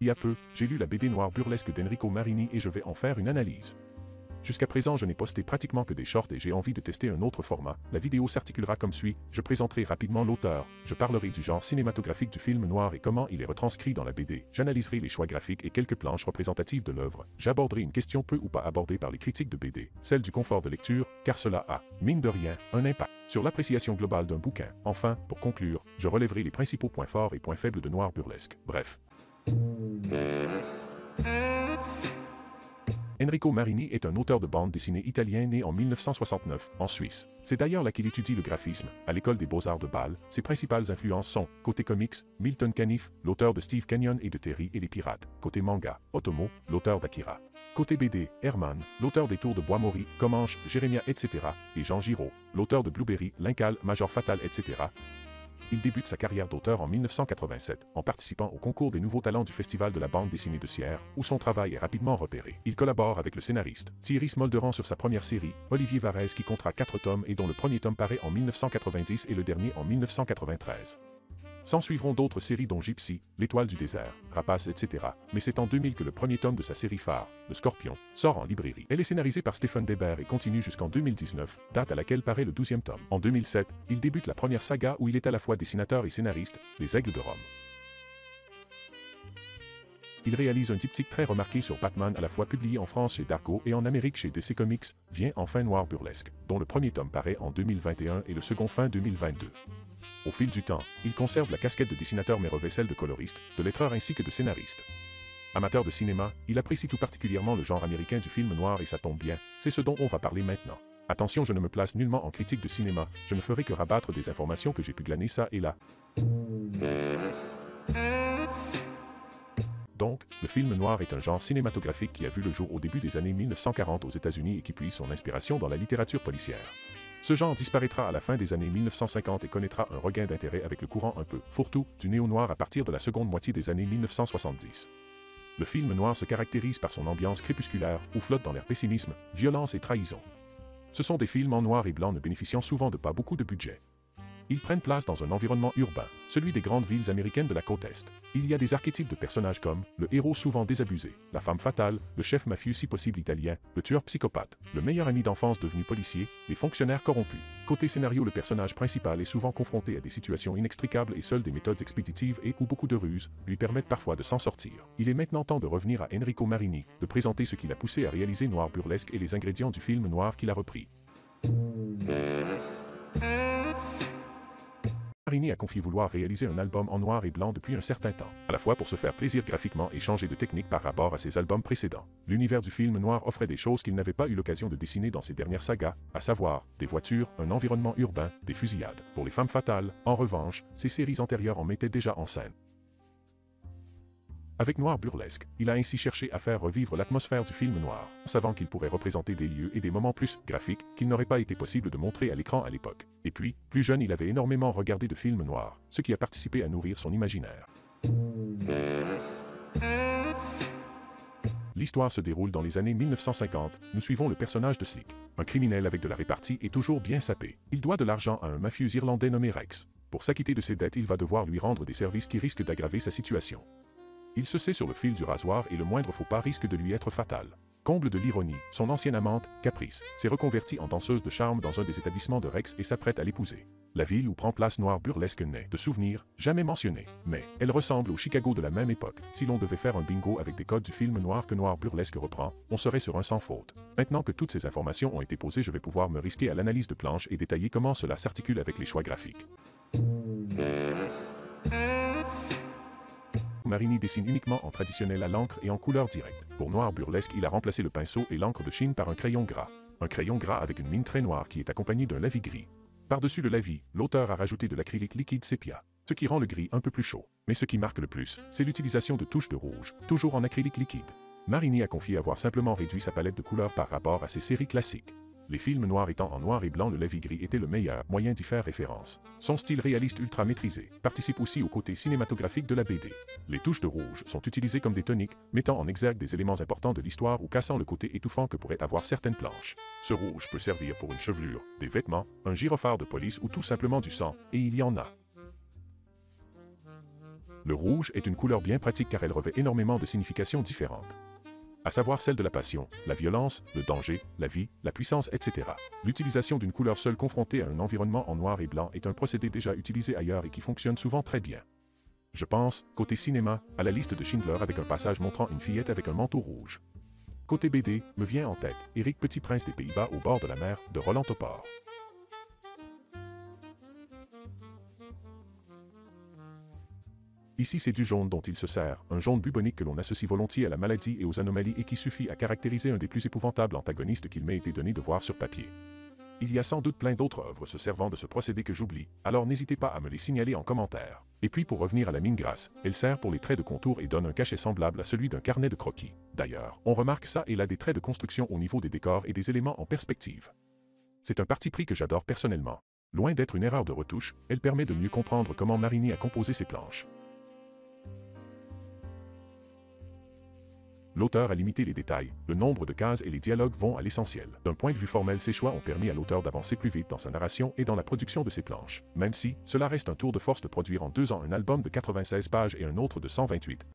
Il y a peu, j'ai lu la BD noire burlesque d'Enrico Marini et je vais en faire une analyse. Jusqu'à présent, je n'ai posté pratiquement que des shorts et j'ai envie de tester un autre format. La vidéo s'articulera comme suit. Je présenterai rapidement l'auteur. Je parlerai du genre cinématographique du film noir et comment il est retranscrit dans la BD. J'analyserai les choix graphiques et quelques planches représentatives de l'œuvre. J'aborderai une question peu ou pas abordée par les critiques de BD, celle du confort de lecture, car cela a, mine de rien, un impact sur l'appréciation globale d'un bouquin. Enfin, pour conclure, je relèverai les principaux points forts et points faibles de Noir Burlesque. Bref. Enrico Marini est un auteur de bande dessinée italien né en 1969, en Suisse. C'est d'ailleurs là qu'il étudie le graphisme, à l'école des beaux-arts de Bâle. Ses principales influences sont, côté comics, Milton Caniff, l'auteur de Steve Canyon et de Terry et les Pirates. Côté manga, Otomo, l'auteur d'Akira. Côté BD, Herman, l'auteur des Tours de Bois-Maury, Comanche, Jérémia, etc. Et Jean Giraud, l'auteur de Blueberry, Lincal, Major Fatal, etc. Il débute sa carrière d'auteur en 1987, en participant au concours des nouveaux talents du Festival de la bande dessinée de Sierre, où son travail est rapidement repéré. Il collabore avec le scénariste Thierry Smolderan sur sa première série, Olivier Varese qui comptera quatre tomes et dont le premier tome paraît en 1990 et le dernier en 1993. S'en suivront d'autres séries dont Gypsy, L'étoile du désert, Rapace, etc. Mais c'est en 2000 que le premier tome de sa série phare, Le Scorpion, sort en librairie. Elle est scénarisée par Stephen Deber et continue jusqu'en 2019, date à laquelle paraît le 12e tome. En 2007, il débute la première saga où il est à la fois dessinateur et scénariste, Les Aigles de Rome. Il réalise un diptyque très remarqué sur Batman à la fois publié en France chez Darko et en Amérique chez DC Comics, Vient enfin Noir Burlesque, dont le premier tome paraît en 2021 et le second fin 2022. Au fil du temps, il conserve la casquette de dessinateur mais revêt celle de coloriste, de lettreur ainsi que de scénariste. Amateur de cinéma, il apprécie tout particulièrement le genre américain du film noir et ça tombe bien, c'est ce dont on va parler maintenant. Attention, je ne me place nullement en critique de cinéma, je ne ferai que rabattre des informations que j'ai pu glaner ça et là. Donc, le film noir est un genre cinématographique qui a vu le jour au début des années 1940 aux États-Unis et qui puise son inspiration dans la littérature policière. Ce genre disparaîtra à la fin des années 1950 et connaîtra un regain d'intérêt avec le courant un peu fourre-tout du néo-noir à partir de la seconde moitié des années 1970. Le film noir se caractérise par son ambiance crépusculaire où flotte dans l'air pessimisme, violence et trahison. Ce sont des films en noir et blanc ne bénéficiant souvent de pas beaucoup de budget. Ils prennent place dans un environnement urbain, celui des grandes villes américaines de la côte Est. Il y a des archétypes de personnages comme le héros souvent désabusé, la femme fatale, le chef mafieux si possible italien, le tueur psychopathe, le meilleur ami d'enfance devenu policier, les fonctionnaires corrompus. Côté scénario, le personnage principal est souvent confronté à des situations inextricables et seules des méthodes expéditives et ou beaucoup de ruses lui permettent parfois de s'en sortir. Il est maintenant temps de revenir à Enrico Marini, de présenter ce qui l'a poussé à réaliser Noir Burlesque et les ingrédients du film noir qu'il a repris. Marini a confié vouloir réaliser un album en noir et blanc depuis un certain temps, à la fois pour se faire plaisir graphiquement et changer de technique par rapport à ses albums précédents. L'univers du film noir offrait des choses qu'il n'avait pas eu l'occasion de dessiner dans ses dernières sagas, à savoir des voitures, un environnement urbain, des fusillades. Pour les femmes fatales, en revanche, ses séries antérieures en mettaient déjà en scène. Avec Noir Burlesque, il a ainsi cherché à faire revivre l'atmosphère du film noir, savant qu'il pourrait représenter des lieux et des moments plus graphiques qu'il n'aurait pas été possible de montrer à l'écran à l'époque. Et puis, plus jeune, il avait énormément regardé de films noirs, ce qui a participé à nourrir son imaginaire. L'histoire se déroule dans les années 1950. Nous suivons le personnage de Slick, un criminel avec de la répartie et toujours bien sapé. Il doit de l'argent à un mafieux irlandais nommé Rex. Pour s'acquitter de ses dettes, il va devoir lui rendre des services qui risquent d'aggraver sa situation. Il se sait sur le fil du rasoir et le moindre faux pas risque de lui être fatal. Comble de l'ironie, son ancienne amante, Caprice, s'est reconvertie en danseuse de charme dans un des établissements de Rex et s'apprête à l'épouser. La ville où prend place Noir Burlesque n'est, de souvenirs, jamais mentionnée. Mais, elle ressemble au Chicago de la même époque. Si l'on devait faire un bingo avec des codes du film noir que Noir Burlesque reprend, on serait sur un sans faute. Maintenant que toutes ces informations ont été posées, je vais pouvoir me risquer à l'analyse de planche et détailler comment cela s'articule avec les choix graphiques. Marini dessine uniquement en traditionnel à l'encre et en couleur directe. Pour Noir Burlesque, il a remplacé le pinceau et l'encre de Chine par un crayon gras. Un crayon gras avec une mine très noire qui est accompagné d'un lavis gris. Par-dessus le lavis, l'auteur a rajouté de l'acrylique liquide sépia, ce qui rend le gris un peu plus chaud. Mais ce qui marque le plus, c'est l'utilisation de touches de rouge, toujours en acrylique liquide. Marini a confié avoir simplement réduit sa palette de couleurs par rapport à ses séries classiques. Les films noirs étant en noir et blanc, le lavis gris était le meilleur moyen d'y faire référence. Son style réaliste ultra maîtrisé participe aussi au côté cinématographique de la BD. Les touches de rouge sont utilisées comme des toniques, mettant en exergue des éléments importants de l'histoire ou cassant le côté étouffant que pourraient avoir certaines planches. Ce rouge peut servir pour une chevelure, des vêtements, un gyrophare de police ou tout simplement du sang, et il y en a. Le rouge est une couleur bien pratique car elle revêt énormément de significations différentes à savoir celle de la passion, la violence, le danger, la vie, la puissance, etc. L'utilisation d'une couleur seule confrontée à un environnement en noir et blanc est un procédé déjà utilisé ailleurs et qui fonctionne souvent très bien. Je pense, côté cinéma, à la liste de Schindler avec un passage montrant une fillette avec un manteau rouge. Côté BD, me vient en tête Éric Petit Prince des Pays-Bas au bord de la mer de Roland Topor. Ici, c'est du jaune dont il se sert, un jaune bubonique que l'on associe volontiers à la maladie et aux anomalies et qui suffit à caractériser un des plus épouvantables antagonistes qu'il m'ait été donné de voir sur papier. Il y a sans doute plein d'autres œuvres se servant de ce procédé que j'oublie, alors n'hésitez pas à me les signaler en commentaire. Et puis pour revenir à la mine grasse, elle sert pour les traits de contour et donne un cachet semblable à celui d'un carnet de croquis. D'ailleurs, on remarque ça et là des traits de construction au niveau des décors et des éléments en perspective. C'est un parti pris que j'adore personnellement. Loin d'être une erreur de retouche, elle permet de mieux comprendre comment Marini a composé ses planches. L'auteur a limité les détails, le nombre de cases et les dialogues vont à l'essentiel. D'un point de vue formel, ces choix ont permis à l'auteur d'avancer plus vite dans sa narration et dans la production de ses planches, même si cela reste un tour de force de produire en deux ans un album de 96 pages et un autre de 128.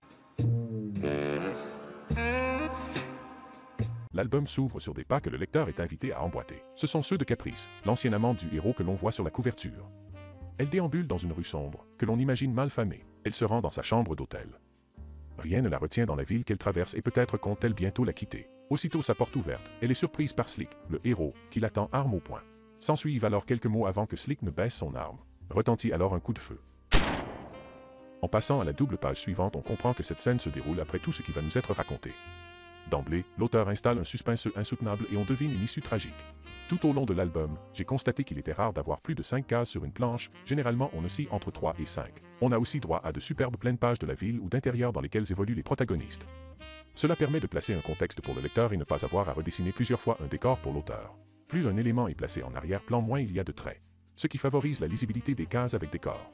L'album s'ouvre sur des pas que le lecteur est invité à emboîter. Ce sont ceux de Caprice, l'ancien amant du héros que l'on voit sur la couverture. Elle déambule dans une rue sombre, que l'on imagine mal famée. Elle se rend dans sa chambre d'hôtel. Rien ne la retient dans la ville qu'elle traverse et peut-être compte-t-elle bientôt la quitter. Aussitôt sa porte ouverte, elle est surprise par Slick, le héros, qui l'attend arme au poing. S'ensuivent alors quelques mots avant que Slick ne baisse son arme. Retentit alors un coup de feu. En passant à la double page suivante, on comprend que cette scène se déroule après tout ce qui va nous être raconté. D'emblée, l'auteur installe un suspense insoutenable et on devine une issue tragique. Tout au long de l'album, j'ai constaté qu'il était rare d'avoir plus de 5 cases sur une planche, généralement on oscille entre 3 et 5. On a aussi droit à de superbes pleines pages de la ville ou d'intérieur dans lesquelles évoluent les protagonistes. Cela permet de placer un contexte pour le lecteur et ne pas avoir à redessiner plusieurs fois un décor pour l'auteur. Plus un élément est placé en arrière-plan, moins il y a de traits. Ce qui favorise la lisibilité des cases avec décor.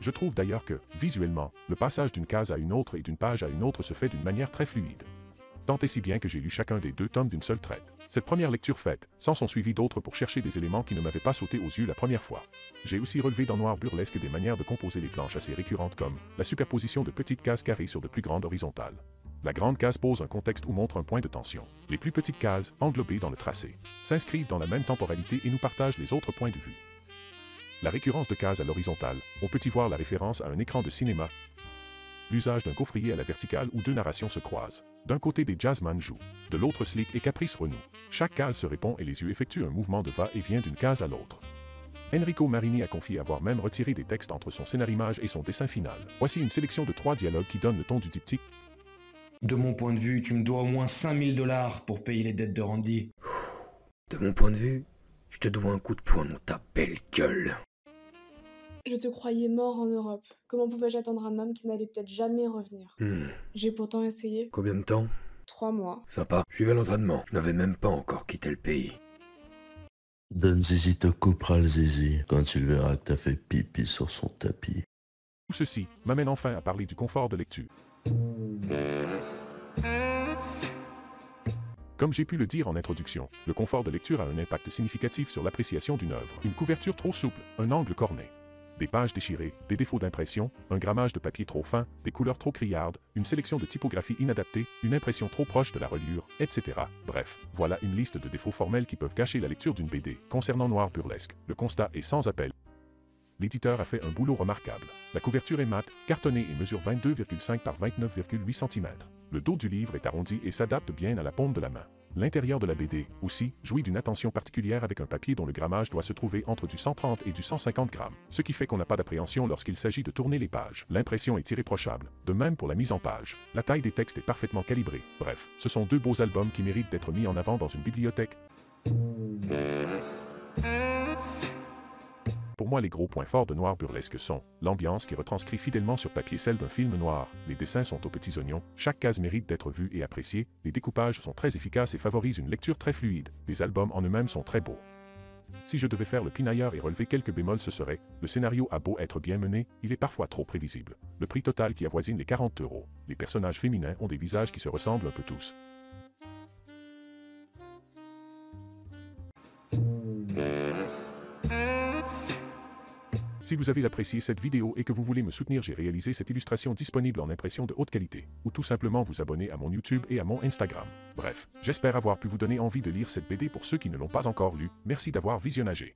Je trouve d'ailleurs que, visuellement, le passage d'une case à une autre et d'une page à une autre se fait d'une manière très fluide tant et si bien que j'ai lu chacun des deux tomes d'une seule traite. Cette première lecture faite, sans son suivi d'autres pour chercher des éléments qui ne m'avaient pas sauté aux yeux la première fois. J'ai aussi relevé dans Noir Burlesque des manières de composer les planches assez récurrentes comme la superposition de petites cases carrées sur de plus grandes horizontales. La grande case pose un contexte ou montre un point de tension. Les plus petites cases, englobées dans le tracé, s'inscrivent dans la même temporalité et nous partagent les autres points de vue. La récurrence de cases à l'horizontale, on peut y voir la référence à un écran de cinéma, l'usage d'un gaufrier à la verticale où deux narrations se croisent. D'un côté, des jazzman jouent, de l'autre, Slick et Caprice renouent. Chaque case se répond et les yeux effectuent un mouvement de va-et-vient d'une case à l'autre. Enrico Marini a confié avoir même retiré des textes entre son scénarimage et son dessin final. Voici une sélection de trois dialogues qui donnent le ton du diptyque. De mon point de vue, tu me dois au moins 5000 dollars pour payer les dettes de Randy. De mon point de vue, je te dois un coup de poing dans ta belle gueule. Je te croyais mort en Europe. Comment pouvais-je attendre un homme qui n'allait peut-être jamais revenir? Hmm. J'ai pourtant essayé. Combien de temps? Trois mois. Sympa. Je vais à l'entraînement. Je n'avais même pas encore quitté le pays. Don Zizi te coupera le zizi quand il verra que t'as fait pipi sur son tapis. Tout ceci m'amène enfin à parler du confort de lecture. Comme j'ai pu le dire en introduction, le confort de lecture a un impact significatif sur l'appréciation d'une œuvre. Une couverture trop souple, un angle corné, des pages déchirées, des défauts d'impression, un grammage de papier trop fin, des couleurs trop criardes, une sélection de typographie inadaptée, une impression trop proche de la reliure, etc. Bref, voilà une liste de défauts formels qui peuvent gâcher la lecture d'une BD. Concernant Noir Burlesque, le constat est sans appel. L'éditeur a fait un boulot remarquable. La couverture est mate, cartonnée et mesure 22,5 par 29,8 cm. Le dos du livre est arrondi et s'adapte bien à la paume de la main. L'intérieur de la BD, aussi, jouit d'une attention particulière avec un papier dont le grammage doit se trouver entre du 130 et du 150 grammes, ce qui fait qu'on n'a pas d'appréhension lorsqu'il s'agit de tourner les pages. L'impression est irréprochable, de même pour la mise en page. La taille des textes est parfaitement calibrée. Bref, ce sont deux beaux albums qui méritent d'être mis en avant dans une bibliothèque. Pour moi, les gros points forts de Noir Burlesque sont l'ambiance qui retranscrit fidèlement sur papier celle d'un film noir, les dessins sont aux petits oignons, chaque case mérite d'être vue et appréciée, les découpages sont très efficaces et favorisent une lecture très fluide, les albums en eux-mêmes sont très beaux. Si je devais faire le pinailleur et relever quelques bémols, ce serait le scénario a beau être bien mené, il est parfois trop prévisible. Le prix total qui avoisine les 40 euros. Les personnages féminins ont des visages qui se ressemblent un peu tous. Si vous avez apprécié cette vidéo et que vous voulez me soutenir, j'ai réalisé cette illustration disponible en impression de haute qualité, ou tout simplement vous abonner à mon YouTube et à mon Instagram. Bref, j'espère avoir pu vous donner envie de lire cette BD pour ceux qui ne l'ont pas encore lu. Merci d'avoir visionnagé.